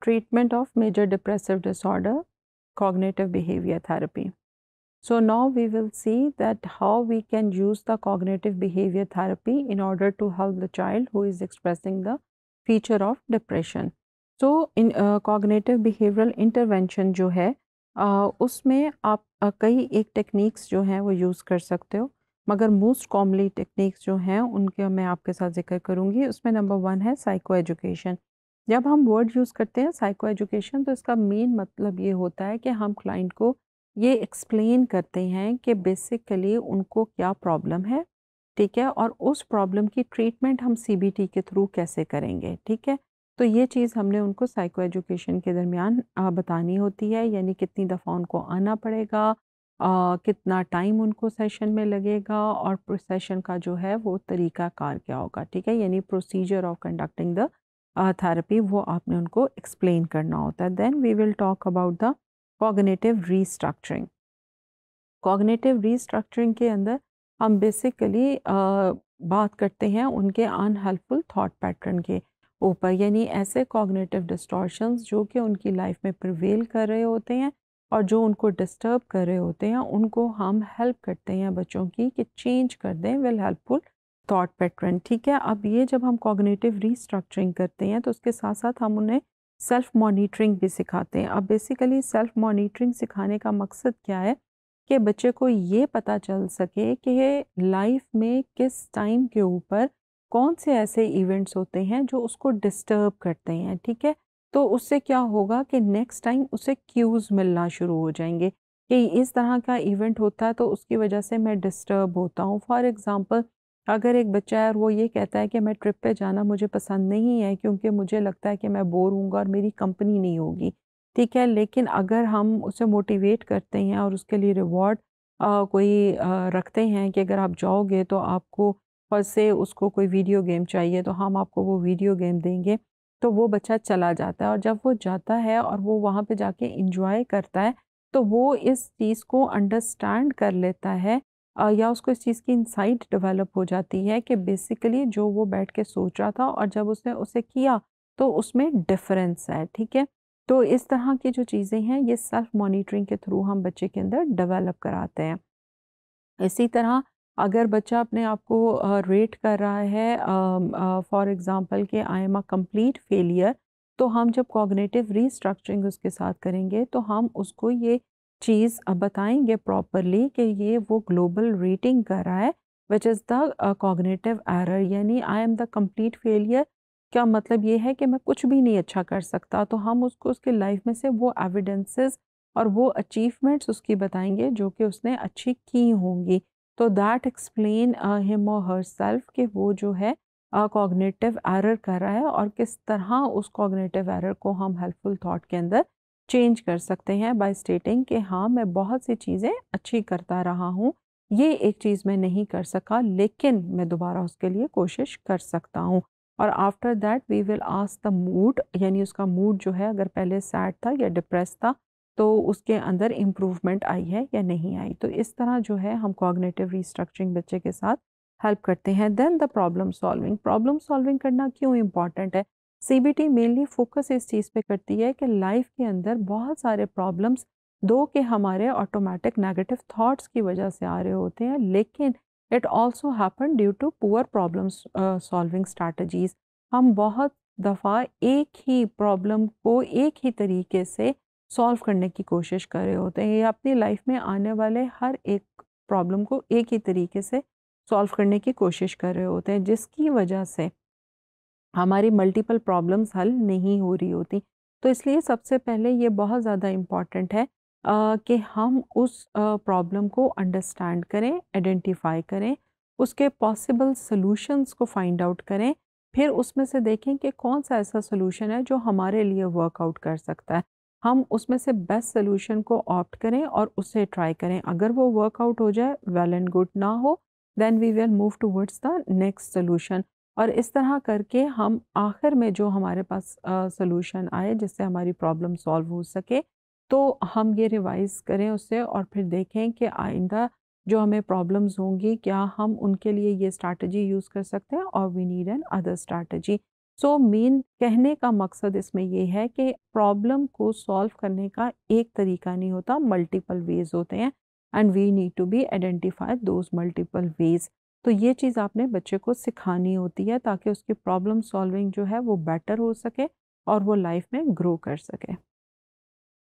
treatment of major depressive disorder, cognitive behavior therapy. So now we will see that how we can use the cognitive behavior therapy in order to help the child who is expressing the feature of depression. So in uh, cognitive behavioral intervention जो है uh, उसमें आप uh, कई एक techniques जो हैं वो use कर सकते हो मगर मोस्ट कॉमनली टेक्निक्स जो हैं उनके मैं आपके साथ ज़िक्र करूँगी उसमें नंबर वन है साइको एजुकेशन जब हम वर्ड यूज़ करते हैं साइको एजुकेशन तो इसका मेन मतलब ये होता है कि हम क्लाइंट को ये एक्सप्लेन करते हैं कि बेसिकली उनको क्या प्रॉब्लम है ठीक है? और उस प्रॉब्लम की ट्रीटमेंट हम सीबीटी के थ्रू कैसे करेंगे ठीक है? तो ये चीज़ हमने उनको साइको एजुकेशन के दरमियान बतानी होती है यानी कितनी दफ़ा उनको आना पड़ेगा आ, कितना टाइम उनको सेशन में लगेगा और सेशन का जो है वो तरीका कार क्या होगा ठीक है? यानी procedure of conducting the therapy वो आपने उनको एक्सप्लेन करना होता है. Then we will talk about the cognitive restructuring cognitive restructuring के अंदर हम बेसिकली बात करते हैं उनके अनहेल्पफुल थॉट पैटर्न के ऊपर. यानी ऐसे कॉग्नेटिव डिस्टॉर्शंस जो कि उनकी लाइफ में प्रिवेल कर रहे होते हैं और जो उनको डिस्टर्ब कर रहे होते हैं, उनको हम हेल्प करते हैं बच्चों की कि चेंज कर दें वेल हेल्पफुल थॉट पैटर्न ठीक है? अब ये जब हम कॉग्नेटिव रीस्ट्रक्चरिंग करते हैं तो उसके साथ साथ हम उन्हें सेल्फ मॉनिटरिंग भी सिखाते हैं। अब बेसिकली सेल्फ मॉनिटरिंग सिखाने का मकसद क्या है? कि बच्चे को ये पता चल सके कि लाइफ में किस टाइम के ऊपर कौन से ऐसे इवेंट्स होते हैं जो उसको डिस्टर्ब करते हैं, ठीक है? तो उससे क्या होगा कि नेक्स्ट टाइम उसे क्यूज़ मिलना शुरू हो जाएँगे कि इस तरह का इवेंट होता है तो उसकी वजह से मैं डिस्टर्ब होता हूँ। फॉर एग्ज़ाम्पल अगर एक बच्चा है और वो ये कहता है कि मैं ट्रिप पे जाना मुझे पसंद नहीं है क्योंकि मुझे लगता है कि मैं बोर हूँगा और मेरी कंपनी नहीं होगी। ठीक है लेकिन अगर हम उसे मोटिवेट करते हैं और उसके लिए रिवॉर्ड कोई आ, रखते हैं कि अगर आप जाओगे तो आपको और से उसको कोई वीडियो गेम चाहिए तो हम आपको वो वीडियो गेम देंगे। तो वो बच्चा चला जाता है और जब वो जाता है और वो वहाँ पे जाके इंजॉय करता है तो वो इस चीज़ को अंडरस्टैंड कर लेता है या उसको इस चीज़ की इंसाइट डेवलप हो जाती है कि बेसिकली जो वो बैठ के सोच रहा था और जब उसने उसे किया तो उसमें डिफरेंस है, ठीक है? तो इस तरह की जो चीज़ें हैं, ये सेल्फ मॉनिटरिंग के थ्रू हम बच्चे के अंदर डेवलप कराते हैं। इसी तरह अगर बच्चा अपने आप को रेट कर रहा है फॉर एग्ज़ाम्पल कि I am a complete failure तो हम जब कॉग्नेटिव रीस्ट्रक्चरिंग उसके साथ करेंगे तो हम उसको ये चीज़ बताएँगे प्रॉपरली कि ये वो ग्लोबल रेटिंग कर रहा है which is the cognitive error यानी I am the complete failure क्या मतलब ये है कि मैं कुछ भी नहीं अच्छा कर सकता? तो हम उसको उसके लाइफ में से वो एविडेंसेस और वो अचीवमेंट्स उसकी बताएँगे जो कि उसने अच्छी की होंगी। तो दैट एक्सप्लेन हिम और हर सेल्फ कि वो जो है कॉग्नेटिव uh, एरर कर रहा है और किस तरह उस कॉग्नेटिव एरर को हम हेल्पफुल थॉट के अंदर चेंज कर सकते हैं बाय स्टेटिंग कि हाँ मैं बहुत सी चीज़ें अच्छी करता रहा हूँ, ये एक चीज़ मैं नहीं कर सका, लेकिन मैं दोबारा उसके लिए कोशिश कर सकता हूँ। और after that we will ask the mood यानी उसका मूड जो है, अगर पहले सैड था या डिप्रेस था तो उसके अंदर इम्प्रूवमेंट आई है या नहीं आई? तो इस तरह जो है, हम कॉग्नेटिव रिस्ट्रक्चरिंग बच्चे के साथ हेल्प करते हैं। Then the problem solving problem solving करना क्यों इंपॉर्टेंट है? सीबीटी मेनली फोकस इस चीज़ पे करती है कि लाइफ के अंदर बहुत सारे प्रॉब्लम्स दो के हमारे ऑटोमेटिक नेगेटिव थॉट्स की वजह से आ रहे होते हैं, लेकिन it also happen due to poor problem solving strategies हम बहुत दफ़ा एक ही प्रॉब्लम को एक ही तरीके से सॉल्व करने की कोशिश कर रहे होते हैं या अपनी लाइफ में आने वाले हर एक प्रॉब्लम को एक ही तरीके से सॉल्व करने की कोशिश कर रहे होते हैं, जिसकी वजह से हमारी मल्टीपल प्रॉब्लम्स हल नहीं हो रही होती। तो इसलिए सबसे पहले ये बहुत ज़्यादा इंपॉर्टेंट है कि हम उस प्रॉब्लम को अंडरस्टैंड करें आइडेंटिफाई करें, उसके पॉसिबल सॉल्यूशंस को फाइंड आउट करें, फिर उसमें से देखें कि कौन सा ऐसा सोल्यूशन है जो हमारे लिए वर्कआउट कर सकता है। हम उसमें से बेस्ट सोल्यूशन को ऑप्ट करें और उसे ट्राई करें। अगर वो वर्कआउट हो जाए वेल एंड गुड ना हो then we will move towards the next solution और इस तरह करके हम आखिर में जो हमारे पास सोल्यूशन आए, जिससे हमारी प्रॉब्लम सॉल्व हो सके तो हम ये रिवाइज़ करें उससे और फिर देखें कि आइंदा जो हमें प्रॉब्लम्स होंगी, क्या हम उनके लिए ये स्ट्रैटेजी यूज़ कर सकते हैं और we need another strategy so main कहने का मकसद इसमें ये है कि प्रॉब्लम को सॉल्व करने का एक तरीका नहीं होता मल्टीपल वेज होते हैं and we need to be identify those multiple ways तो ये चीज़ आपने बच्चे को सिखानी होती है ताकि उसकी प्रॉब्लम सॉल्विंग जो है वो बेटर हो सके और वो लाइफ में ग्रो कर सके।